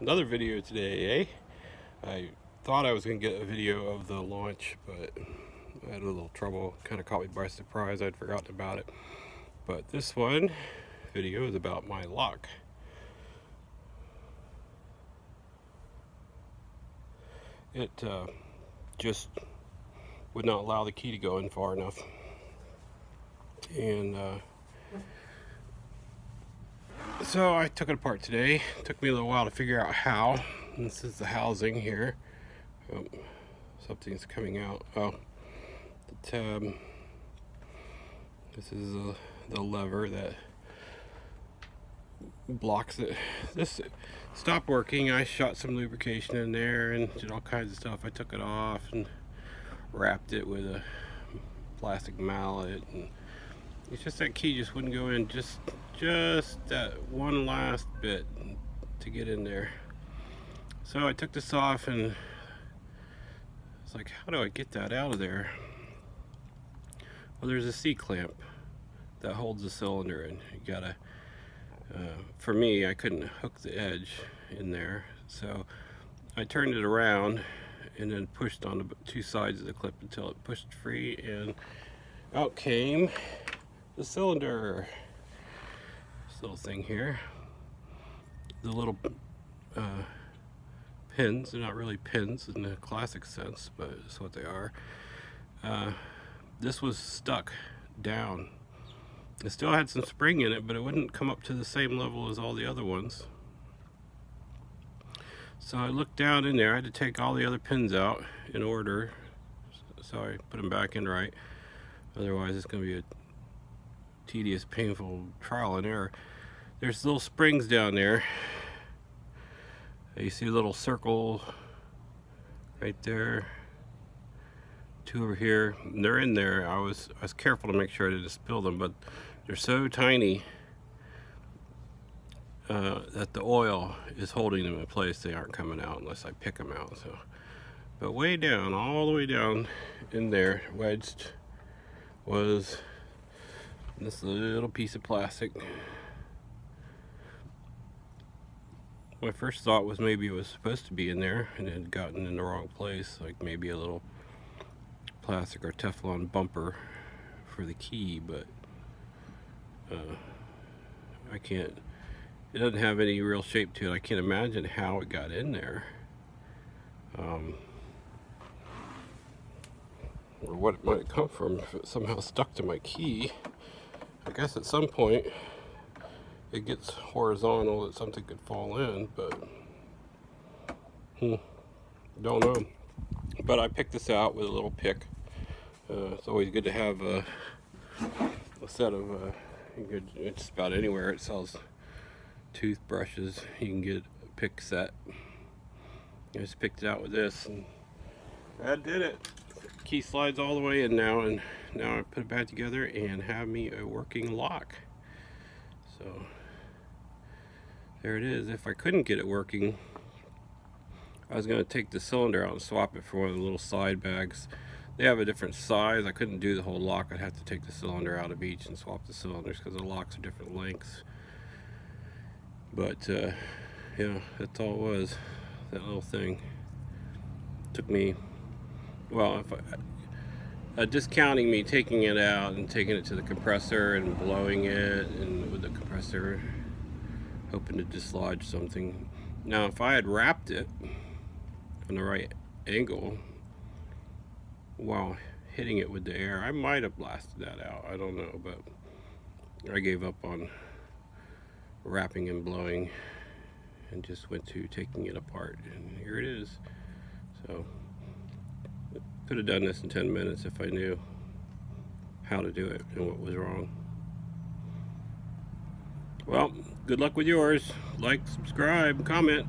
Another video today, eh? I thought I was going to get a video of the launch, but I had a little trouble. Kind of caught me by surprise. I'd forgotten about it. But this one video is about my lock. It uh, just would not allow the key to go in far enough. And uh, so I took it apart today. It took me a little while to figure out how. This is the housing here. Oh, something's coming out. Oh, the tab. Um, this is the, the lever that blocks it. This stopped working. I shot some lubrication in there and did all kinds of stuff. I took it off and rapped it with a plastic mallet and it's just that key just wouldn't go in just just that one last bit to get in there. So I took this off and it's like how do I get that out of there? Well there's a C-clamp that holds the cylinder and you gotta uh, for me I couldn't hook the edge in there. So I turned it around and then pushed on the two sides of the clip until it pushed free and out came the cylinder. This little thing here. The little uh, pins. They're not really pins in the classic sense but it's what they are. Uh, this was stuck down. It still had some spring in it but it wouldn't come up to the same level as all the other ones. So I looked down in there. I had to take all the other pins out in order. So I put them back in right. Otherwise it's going to be a tedious, painful trial and error. There's little springs down there. You see a little circle right there. Two over here. They're in there. I was I was careful to make sure I didn't spill them, but they're so tiny uh, that the oil is holding them in place. They aren't coming out unless I pick them out. So, but way down, all the way down in there, wedged, was this little piece of plastic. My first thought was maybe it was supposed to be in there and it had gotten in the wrong place, like maybe a little plastic or Teflon bumper for the key, but uh, I can't, it doesn't have any real shape to it. I can't imagine how it got in there. Um, or what it might come from if it somehow stuck to my key. I guess at some point it gets horizontal that something could fall in, but hmm, don't know. But I picked this out with a little pick. Uh, it's always good to have a, a set of, uh, it's about anywhere it sells toothbrushes. You can get a pick set. I just picked it out with this and that did it. Key slides all the way in now and now I put it back together and have me a working lock. So there it is. If I couldn't get it working I was going to take the cylinder out and swap it for one of the little side bags. They have a different size. I couldn't do the whole lock. I'd have to take the cylinder out of each and swap the cylinders because the locks are different lengths. But uh, yeah that's all it was that little thing. Took me well I, uh, discounting me taking it out and taking it to the compressor and blowing it and with the compressor hoping to dislodge something. Now if I had rapped it on the right angle while hitting it with the air I might have blasted that out. I don't know but I gave up on rapping and blowing and just went to taking it apart and here it is. So could have done this in 10 minutes if I knew how to do it and what was wrong. Well, good luck with yours. Like, subscribe, comment.